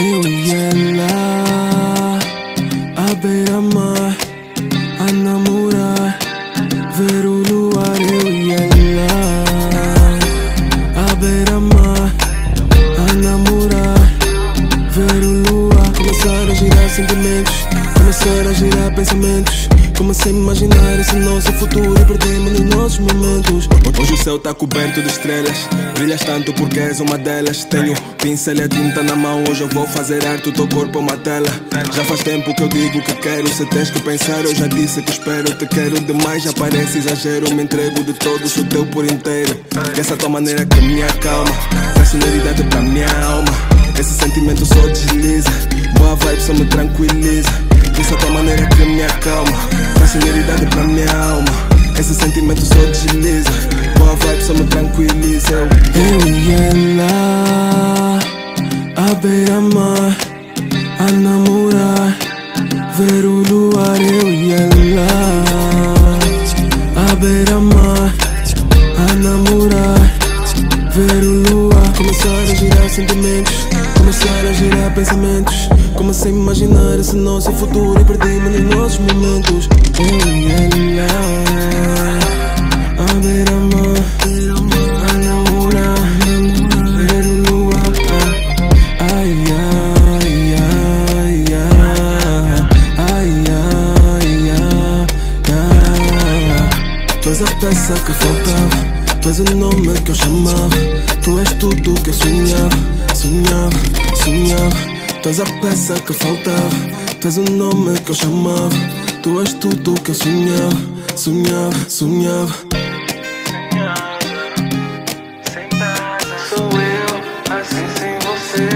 Eu e ela à beira-mar a namorar, ver o luar. Eu e ela à beira-mar a começar a girar pensamentos. Comecei a imaginar esse nosso futuro e perdi-me nos nossos momentos. Hoje o céu tá coberto de estrelas, brilhas tanto porque és uma delas. Tenho pincel e a tinta na mão, hoje eu vou fazer arte, o teu corpo é uma tela. Já faz tempo que eu digo que quero, se tens que pensar, eu já disse que espero. Te quero demais, já parece exagero. Me entrego de todo, sou teu por inteiro. Essa tua maneira que me acalma, traz sonoridade pra minha alma. Esse sentimento só desliza, boa vibe só me tranquiliza. Me acalma Traz sinceridade pra minha alma. Esse sentimento só desliza Boa vibe só me tranquiliza. Eu e ela À beira-mar A namorar Ver o luar Eu e ela. À beira-mar Girar sentimentos Começar a girar pensamentos. Comecei a imaginar esse nosso futuro E perdi-me nos nossos momentos. Eu e ela A beira-mar A namorar Ver o Tu és a peça que faltava Tu és o nome que eu chamava Tu és tudo que eu sonhava Sonhava, sonhava Tu és a peça que faltava Tu és o nome que eu chamava Tu és tudo que eu sonhava Sonhava, sonhava Sou eu, assim sem você.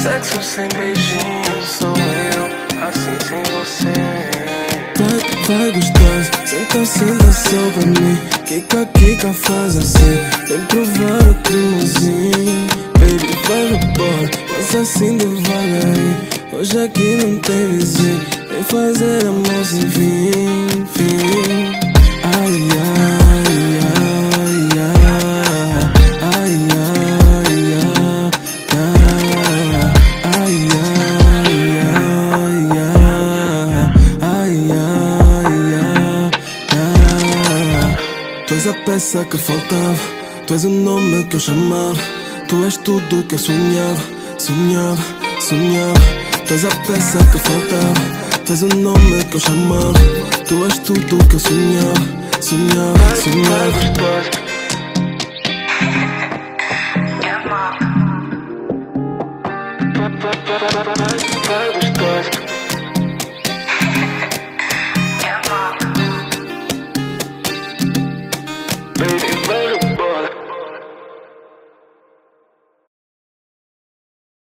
Sexo sem beijinho. Sou eu, assim sem você. Vai gostosa, senta, senta sobre mim. Kika, kika, faz assim? Vem provar o cremosinho Baby, vai embora, passa assim devagarinho. Hoje aqui não tem vizinho. Vem fazer amor sem fim, fim és a peça que faltava. Tu és o nome que eu chamava. Tu és tudo que eu sonhava, sonhava, sonhava. Tu és a peça que faltava. Tu és o nome que eu chamava. Tu és tudo que eu sonhava, sonhava, sonhava. Vai buscar made in vain.